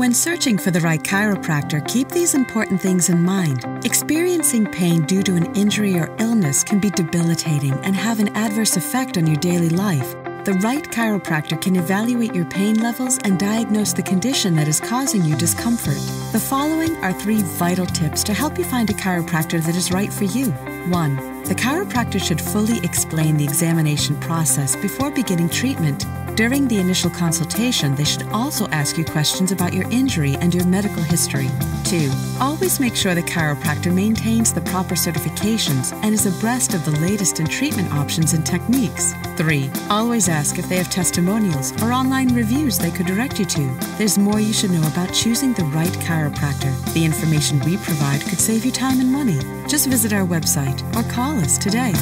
When searching for the right chiropractor, keep these important things in mind. Experiencing pain due to an injury or illness can be debilitating and have an adverse effect on your daily life. The right chiropractor can evaluate your pain levels and diagnose the condition that is causing you discomfort. The following are three vital tips to help you find a chiropractor that is right for you. 1. The chiropractor should fully explain the examination process before beginning treatment. During the initial consultation, they should also ask you questions about your injury and your medical history. 2. Always make sure the chiropractor maintains the proper certifications and is abreast of the latest in treatment options and techniques. 3. Always ask if they have testimonials or online reviews they could direct you to. There's more you should know about choosing the right chiropractor. The information we provide could save you time and money. Just visit our website or call us today.